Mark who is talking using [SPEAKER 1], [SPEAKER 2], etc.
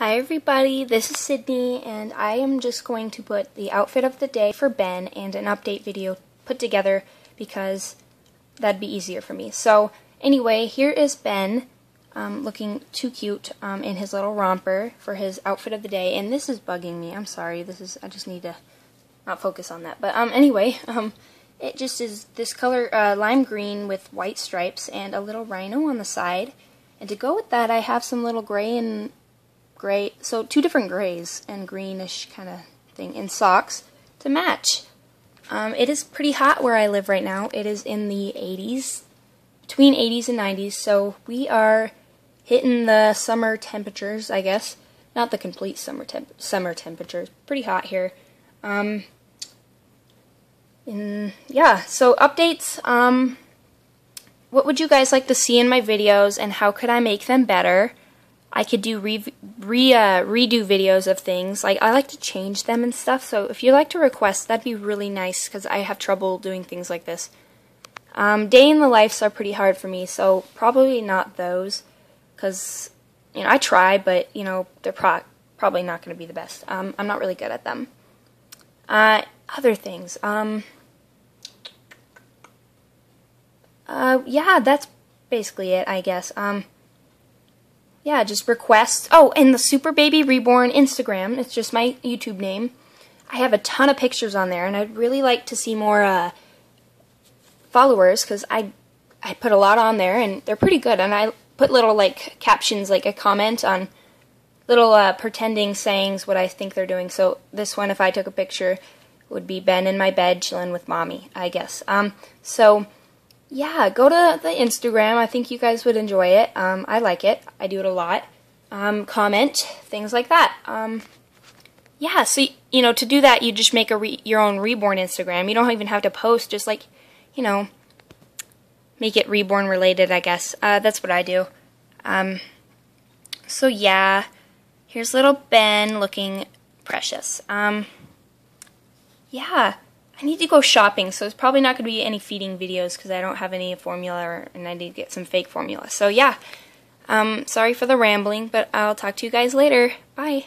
[SPEAKER 1] Hi everybody, this is Sydney and I am just going to put the outfit of the day for Ben and an update video put together because that'd be easier for me. So anyway, here is Ben um, looking too cute um, in his little romper for his outfit of the day and this is bugging me. I'm sorry, this is I just need to not focus on that. But um, anyway, um, it just is this color uh, lime green with white stripes and a little rhino on the side. And to go with that, I have some little gray and gray, so two different grays and greenish kind of thing in socks to match. Um, it is pretty hot where I live right now. It is in the 80s, between 80s and 90s, so we are hitting the summer temperatures, I guess. Not the complete summer temp summer temperatures. Pretty hot here. Um, and yeah, so updates. Um, what would you guys like to see in my videos, and how could I make them better? I could do re, re uh, redo videos of things. Like I like to change them and stuff. So if you like to request, that'd be really nice because I have trouble doing things like this. Um, day in the lives are pretty hard for me, so probably not those because you know I try, but you know they're pro probably not going to be the best. Um, I'm not really good at them. Uh, other things. Um, uh, yeah, that's basically it, I guess. Um, yeah, just request. Oh, and the Super Baby Reborn Instagram. It's just my YouTube name. I have a ton of pictures on there, and I'd really like to see more uh, followers because I I put a lot on there, and they're pretty good. And I put little like captions, like a comment on little uh, pretending sayings what I think they're doing. So this one, if I took a picture, would be Ben in my bed chilling with mommy, I guess. Um, so yeah, go to the Instagram. I think you guys would enjoy it. Um, I like it. I do it a lot. Um, comment, things like that. Um, yeah, so, you know, to do that, you just make a your own Reborn Instagram. You don't even have to post, just like, you know, make it Reborn related, I guess. Uh, that's what I do. Um, so, yeah, here's little Ben looking precious. Um, yeah. I need to go shopping, so it's probably not going to be any feeding videos because I don't have any formula or, and I need to get some fake formula. So yeah, um, sorry for the rambling, but I'll talk to you guys later. Bye.